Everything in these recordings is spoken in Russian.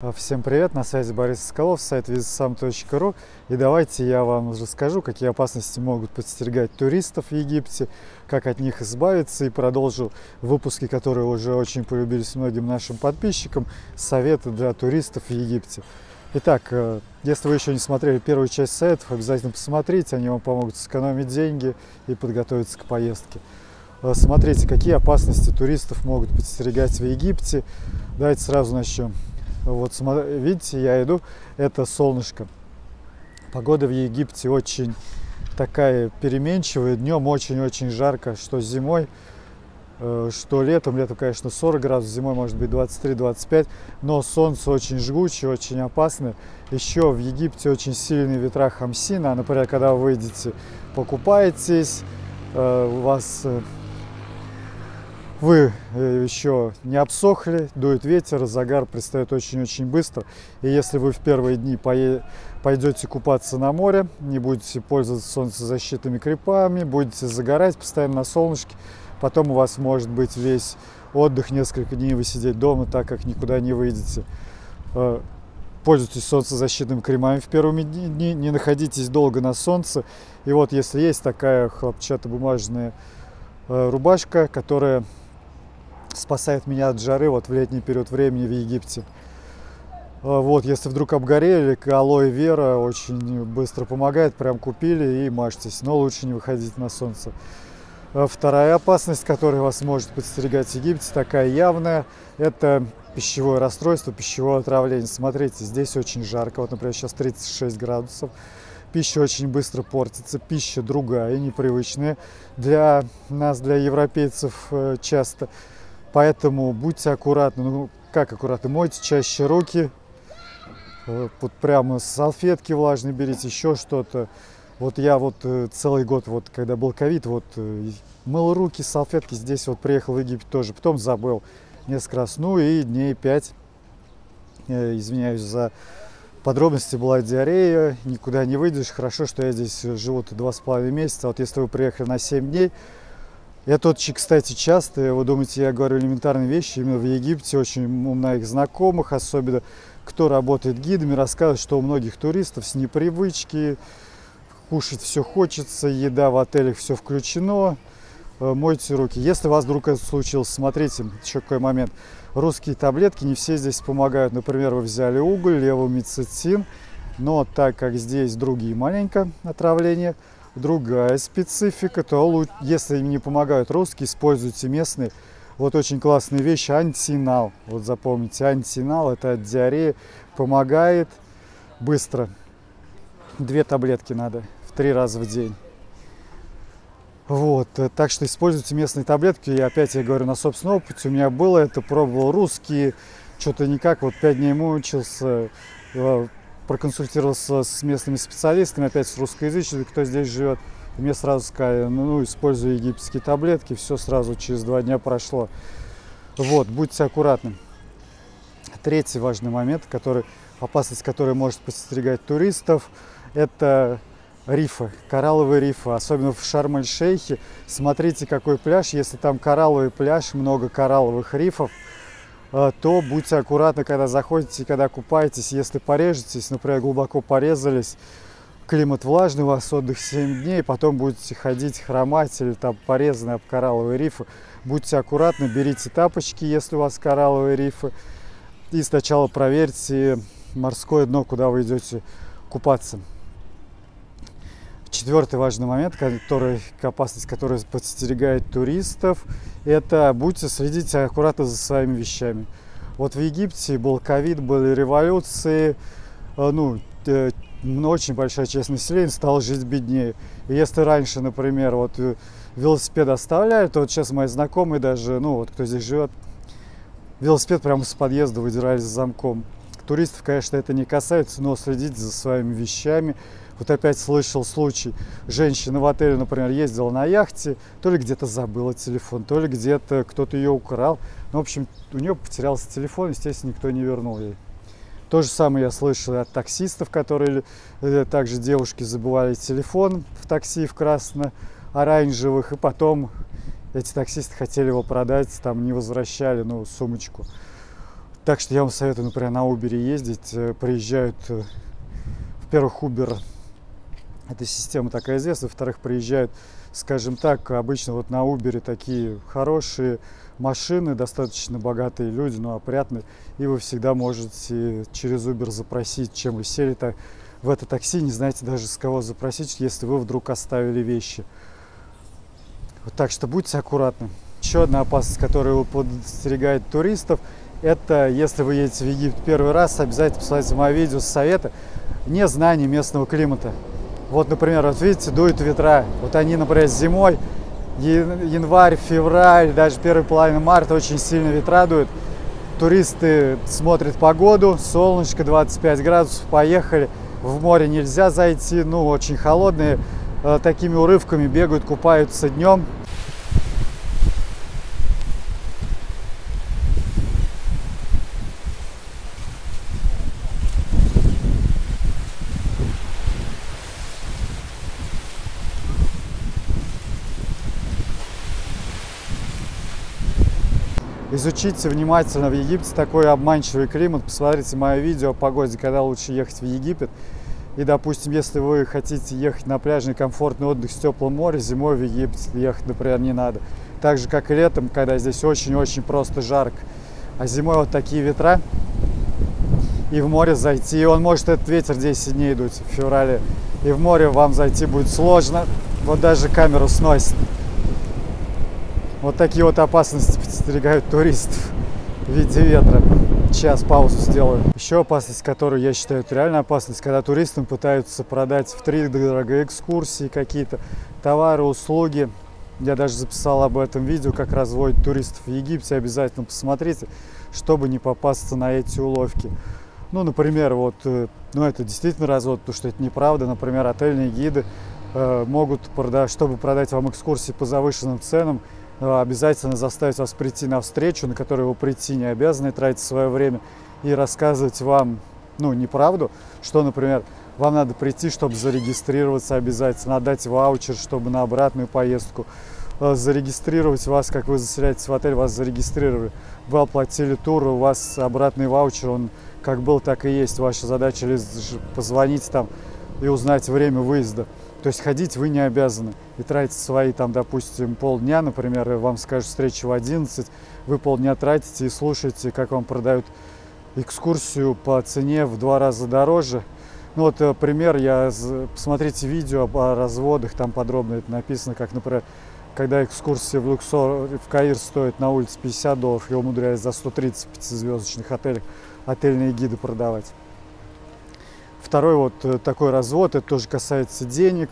А, всем привет, на связи Борис Соколов, сайт visasam.ru и давайте я вам расскажу, какие опасности могут подстерегать туристов в Египте, как от них избавиться и продолжу выпуски, которые уже очень полюбились многим нашим подписчикам, советы для туристов в Египте. Итак, э, если вы еще не смотрели первую часть советов, обязательно посмотрите, они вам помогут сэкономить деньги и подготовиться к поездке. Э, смотрите, какие опасности туристов могут подстерегать в Египте. Давайте сразу начнем. Вот видите, я иду, это солнышко. Погода в Египте очень такая переменчивая. Днем очень-очень жарко, что зимой, э, что летом. Летом, конечно, 40 градусов, зимой может быть 23-25. Но солнце очень жгучее, очень опасное. Еще в Египте очень сильные ветра хамсина. Например, когда вы выйдете, покупаетесь, э, у вас э, вы э, еще не обсохли, дует ветер, загар пристает очень-очень быстро. И если вы в первые дни пойдете купаться на море, не будете пользоваться солнцезащитными крепами, будете загорать постоянно на солнышке, потом у вас может быть весь отдых, несколько дней вы сидеть дома, так как никуда не выйдете. Э, пользуйтесь солнцезащитными кремами в первые дни, не находитесь долго на солнце. И вот если есть такая хлопчатобумажная э, рубашка, которая спасает меня от жары вот в летний период времени в Египте. А, вот, если вдруг обгорели, алоэ вера очень быстро помогает, прям купили и мажьтесь, но лучше не выходить на солнце. А, вторая опасность, которая вас может подстерегать в Египте, такая явная, это пищевое расстройство, пищевое отравление. Смотрите, здесь очень жарко, вот, например, сейчас 36 градусов. Пища очень быстро портится, пища другая, непривычная для нас, для европейцев э, часто. Поэтому будьте аккуратны. Ну, как аккуратны? Мойте чаще руки. Э, вот прямо салфетки влажные берите, еще что-то. Вот я вот э, целый год, вот когда был ковид, вот э, мыл руки, салфетки. Здесь вот приехал в Египет тоже. Потом забыл несколько раз. Ну и дней пять, извиняюсь за подробности, была диарея. Никуда не выйдешь. Хорошо, что я здесь живу два с половиной месяца. Вот если вы приехали на 7 дней, это очень, кстати, часто, вы думаете, я говорю элементарные вещи, именно в Египте очень у моих знакомых, особенно кто работает гидами, рассказывают, что у многих туристов с непривычки, кушать все хочется, еда в отелях все включено, э, мойте руки. Если у вас вдруг это случилось, смотрите, еще какой момент. Русские таблетки не все здесь помогают. Например, вы взяли уголь, левомицетин, но так как здесь другие маленько отравления – другая специфика, то если им не помогают русские, используйте местные. Вот очень классная вещь, антинал. Вот запомните, антинал это от диареи, помогает быстро. Две таблетки надо в три раза в день. Вот, э, так что используйте местные таблетки. И опять я говорю на собственном опыте, у меня было это, пробовал русские, что-то никак, вот пять дней мучился, э, проконсультировался с местными специалистами, опять с русскоязычными, кто здесь живет. И мне сразу сказали, ну, ну используй египетские таблетки, все сразу через два дня прошло. Вот, будьте аккуратны. Третий важный момент, который, опасность, которая может подстерегать туристов, это рифы, коралловые рифы, особенно в Шарм-эль-Шейхе. Смотрите, какой пляж, если там коралловый пляж, много коралловых рифов – то будьте аккуратны, когда заходите, когда купаетесь. Если порежетесь, например, глубоко порезались, климат влажный, у вас отдых 7 дней, потом будете ходить, хромать или там порезанные об коралловые рифы. Будьте аккуратны, берите тапочки, если у вас коралловые рифы. И сначала проверьте морское дно, куда вы идете купаться. Четвертый важный момент, который, опасность, которая подстерегает туристов, это будьте, следите аккуратно за своими вещами. Вот в Египте был ковид, были революции, э, ну, э, очень большая часть населения стала жить беднее. И если раньше, например, вот э, велосипед оставляли, то вот сейчас мои знакомые даже, ну вот кто здесь живет, велосипед прямо с подъезда выдирали с замком. Туристов, конечно, это не касается, но следите за своими вещами, вот опять слышал случай, женщина в отеле, например, ездила на яхте, то ли где-то забыла телефон, то ли где-то кто-то ее украл. Ну, в общем, у нее потерялся телефон, естественно, никто не вернул ей. То же самое я слышал от таксистов, которые э, также девушки забывали телефон в такси в красно-оранжевых, и потом эти таксисты хотели его продать, там не возвращали, ну, сумочку. Так что я вам советую, например, на Uber ездить. Э, приезжают, э, во-первых, Uber эта система такая известная, во-вторых, приезжают, скажем так, обычно вот на Uber такие хорошие машины, достаточно богатые люди, но опрятные, и вы всегда можете через Uber запросить, чем вы сели -то в это такси, не знаете даже с кого запросить, если вы вдруг оставили вещи. Вот так что будьте аккуратны. Еще одна опасность, которая подстерегает туристов, это если вы едете в Египет первый раз, обязательно посмотрите мое видео с совета незнание местного климата. Вот, например, вот видите, дуют ветра. Вот они, например, зимой, январь, февраль, даже первая половина марта очень сильно ветра дуют. Туристы смотрят погоду, солнышко 25 градусов, поехали. В море нельзя зайти, ну, очень холодные. Э, такими урывками бегают, купаются днем. Изучите внимательно в Египте такой обманчивый климат. Посмотрите мое видео о погоде, когда лучше ехать в Египет. И, допустим, если вы хотите ехать на пляжный комфортный отдых с теплым морем, зимой в Египет ехать, например, не надо. Так же, как и летом, когда здесь очень-очень просто жарко. А зимой вот такие ветра, и в море зайти, и он может этот ветер 10 дней дуть в феврале, и в море вам зайти будет сложно, вот даже камеру сносит. Вот такие вот опасности подстерегают туристов в виде ветра. Сейчас паузу сделаю. Еще опасность, которую я считаю реально опасность, когда туристам пытаются продать в три дорого экскурсии какие-то товары, услуги. Я даже записал об этом видео, как разводят туристов в Египте. Обязательно посмотрите, чтобы не попасться на эти уловки. Ну, например, вот, э, ну это действительно развод, потому что это неправда. Например, отельные гиды э, могут продать, чтобы продать вам экскурсии по завышенным ценам, обязательно заставить вас прийти на встречу, на которую вы прийти не обязаны, тратить свое время и рассказывать вам, ну, неправду, что, например, вам надо прийти, чтобы зарегистрироваться обязательно, отдать ваучер, чтобы на обратную поездку, э, зарегистрировать вас, как вы заселяетесь в отель, вас зарегистрировали, вы оплатили тур, у вас обратный ваучер, он как был, так и есть. Ваша задача лишь позвонить там и узнать время выезда. То есть ходить вы не обязаны и тратить свои, там, допустим, полдня, например, вам скажут встречу в 11, вы полдня тратите и слушаете, как вам продают экскурсию по цене в два раза дороже. Ну вот э, пример, я посмотрите видео о разводах, там подробно это написано, как, например, когда экскурсия в Люксор, в Каир стоит на улице 50 долларов, я умудряюсь за 130 пятизвездочных отелей отельные гиды продавать. Второй вот э, такой развод, это тоже касается денег.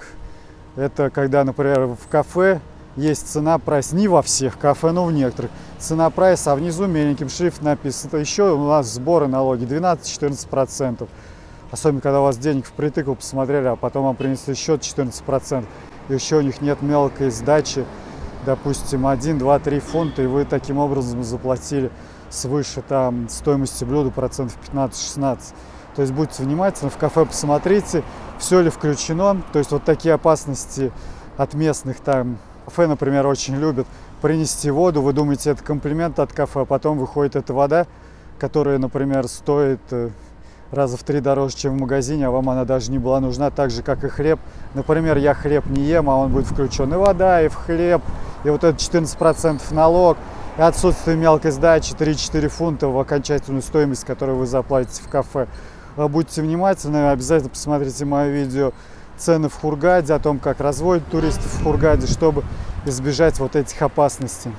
Это когда, например, в кафе есть цена прайс, не во всех кафе, но в некоторых. Цена прайс, а внизу меленьким шрифт написано. Еще у нас сборы налоги 12-14%. Особенно, когда у вас денег впритык, вы посмотрели, а потом вам принесли счет 14%. И еще у них нет мелкой сдачи, допустим, 1, 2, 3 фунта, и вы таким образом заплатили свыше там стоимости блюда процентов 15-16. То есть будьте внимательны, в кафе посмотрите, все ли включено. То есть вот такие опасности от местных там. Кафе, например, очень любят принести воду. Вы думаете, это комплимент от кафе, а потом выходит эта вода, которая, например, стоит э, раза в три дороже, чем в магазине, а вам она даже не была нужна, так же, как и хлеб. Например, я хлеб не ем, а он будет включен и вода, и в хлеб, и вот это 14% налог, и отсутствие мелкой сдачи 3-4 фунта в окончательную стоимость, которую вы заплатите в кафе. А будьте внимательны, обязательно посмотрите мое видео цены в Хургаде, о том, как разводят туристов в Хургаде, чтобы избежать вот этих опасностей.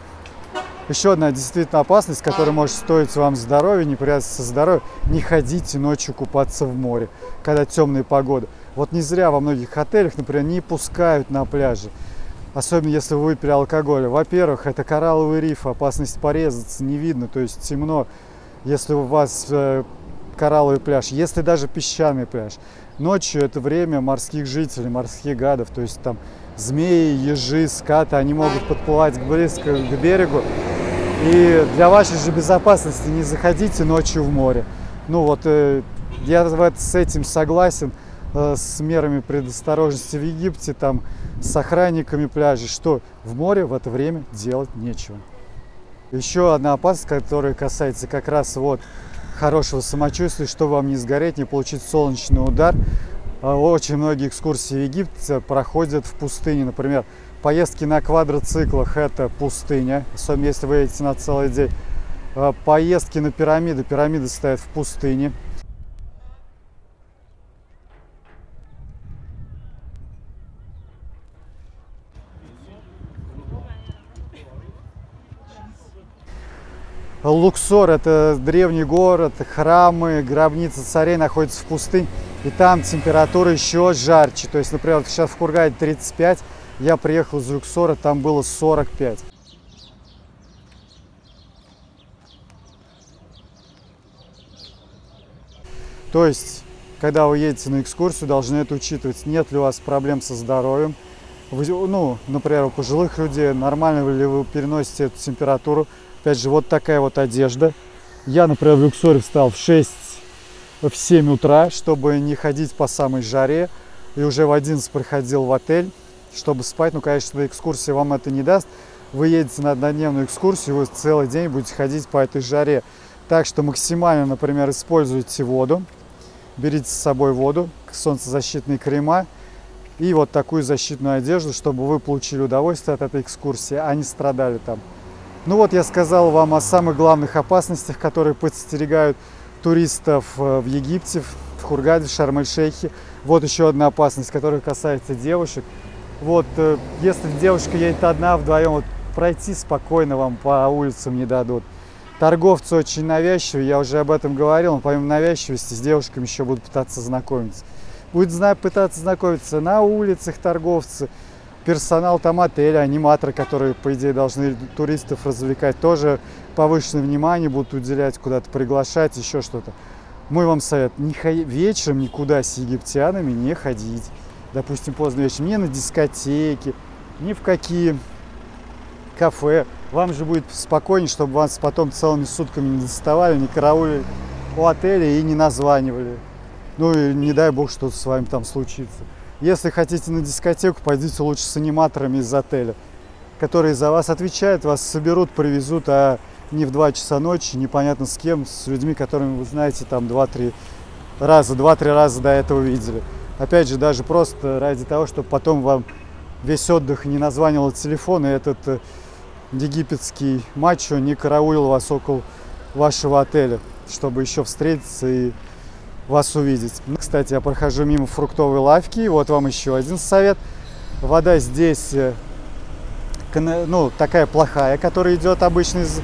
Еще одна действительно опасность, которая может стоить вам здоровья, неприятности со здоровьем, не ходите ночью купаться в море, когда темная погода. Вот не зря во многих отелях, например, не пускают на пляже, особенно если вы выпили алкоголь. Во-первых, это коралловый риф, опасность порезаться не видно, то есть темно. Если у вас э, коралловый пляж, если даже песчаный пляж. Ночью это время морских жителей, морских гадов, то есть там змеи, ежи, скаты, они могут подплывать близко к берегу. И для вашей же безопасности не заходите ночью в море. Ну вот э, я с этим согласен, э, с мерами предосторожности в Египте, там с охранниками пляжей, что в море в это время делать нечего. Еще одна опасность, которая касается как раз вот хорошего самочувствия, чтобы вам не сгореть, не получить солнечный удар. А, очень многие экскурсии в Египте проходят в пустыне. Например, поездки на квадроциклах – это пустыня, особенно если вы едете на целый день. А, поездки на пирамиды. Пирамиды стоят в пустыне. Луксор – это древний город, храмы, гробницы царей находятся в пустыне, и там температура еще жарче. То есть, например, вот сейчас в Кургане 35, я приехал из Люксора, там было 45. То есть, когда вы едете на экскурсию, должны это учитывать. Нет ли у вас проблем со здоровьем, вы, ну, например, у пожилых людей, нормально ли вы переносите эту температуру, Опять же, вот такая вот одежда. Я, например, в люксоре встал в 6, в 7 утра, чтобы не ходить по самой жаре. И уже в 11 приходил в отель, чтобы спать. Ну, конечно, экскурсия вам это не даст. Вы едете на однодневную экскурсию, вы целый день будете ходить по этой жаре. Так что максимально, например, используйте воду. Берите с собой воду, солнцезащитные крема и вот такую защитную одежду, чтобы вы получили удовольствие от этой экскурсии, а не страдали там. Ну вот я сказал вам о самых главных опасностях, которые подстерегают туристов э, в Египте, в Хургаде, в Шарм-эль-Шейхе. Вот еще одна опасность, которая касается девушек. Вот, э, если девушка едет одна, вдвоем, вот пройти спокойно вам по улицам не дадут. Торговцы очень навязчивые, я уже об этом говорил, но помимо навязчивости с девушками еще будут пытаться знакомиться. Будет пытаться знакомиться на улицах торговцы, персонал там отеля, аниматоры, которые, по идее, должны туристов развлекать, тоже повышенное внимание будут уделять, куда-то приглашать, еще что-то. Мой вам совет, не ход... вечером никуда с египтянами не ходить. Допустим, поздно вечером, не на дискотеке, ни в какие кафе. Вам же будет спокойнее, чтобы вас потом целыми сутками не доставали, не караулили у отеля и не названивали. Ну и не дай бог, что с вами там случится. Если хотите на дискотеку, пойдите лучше с аниматорами из отеля, которые за вас отвечают, вас соберут, привезут, а не в 2 часа ночи, непонятно с кем, с людьми, которыми вы знаете там 2-3 раза, 2-3 раза до этого видели. Опять же, даже просто ради того, чтобы потом вам весь отдых не названивал телефон, и этот э, египетский мачо не караулил вас около вашего отеля, чтобы еще встретиться и вас увидеть. Ну, кстати, я прохожу мимо фруктовой лавки. Вот вам еще один совет. Вода здесь э, ну, такая плохая, которая идет обычно из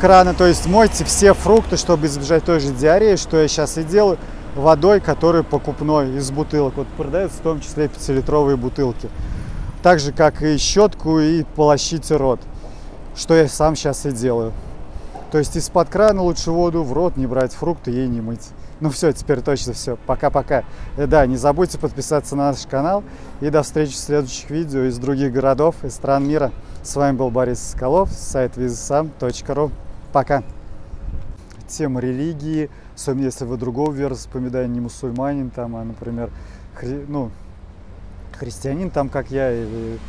крана. То есть мойте все фрукты, чтобы избежать той же диареи, что я сейчас и делаю, водой, которая покупной из бутылок. Вот продаются в том числе 5-литровые бутылки. Так же, как и щетку и полощите рот, что я сам сейчас и делаю. То есть из-под крана лучше воду в рот не брать, фрукты ей не мыть. Ну все, теперь точно все. Пока-пока. И да, не забудьте подписаться на наш канал. И до встречи в следующих видео из других городов и стран мира. С вами был Борис Соколов, сайт vizasam.ru. Пока. Тема религии, особенно если вы другого вероисповедания, не мусульманин, там, а, например, хри, ну, христианин, там, как я, или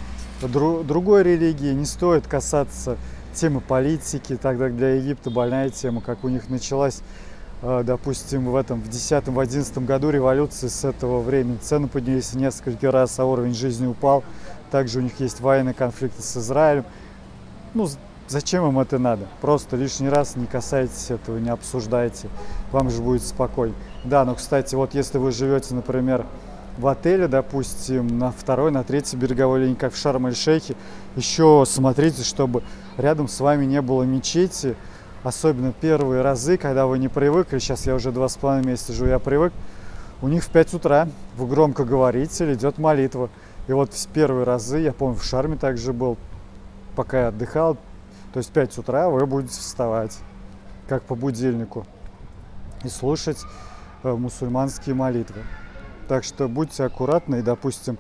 дру, другой религии, не стоит касаться темы политики. Тогда для Египта больная тема, как у них началась а, допустим, в этом, в 10-11 году революции с этого времени цены поднялись несколько раз, а уровень жизни упал. Также у них есть военные конфликты с Израилем. Ну, зачем им это надо? Просто лишний раз не касайтесь этого, не обсуждайте. Вам же будет спокойно. Да, но, кстати, вот если вы живете, например, в отеле, допустим, на второй, на третьей береговой линии, как в Шарм-эль-Шейхе, еще смотрите, чтобы рядом с вами не было мечети, особенно первые разы, когда вы не привыкли, сейчас я уже два с половиной месяца живу, я привык, у них в 5 утра в громкоговоритель идет молитва. И вот в первые разы, я помню, в Шарме также был, пока я отдыхал, то есть в 5 утра вы будете вставать, как по будильнику, и слушать э, мусульманские молитвы. Так что будьте аккуратны и, допустим,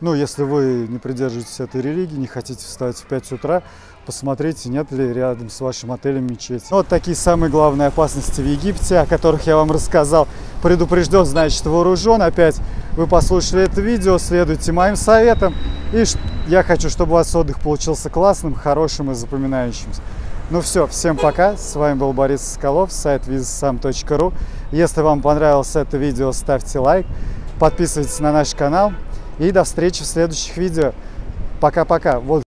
ну, если вы не придерживаетесь этой религии, не хотите встать в 5 утра, посмотрите, нет ли рядом с вашим отелем мечети. Вот такие самые главные опасности в Египте, о которых я вам рассказал. Предупрежден, значит вооружен. Опять вы послушали это видео, следуйте моим советам. И я хочу, чтобы у вас отдых получился классным, хорошим и запоминающимся. Ну все, всем пока. С вами был Борис Соколов, сайт vizsam.ru. Если вам понравилось это видео, ставьте лайк, подписывайтесь на наш канал. И до встречи в следующих видео. Пока-пока. Вот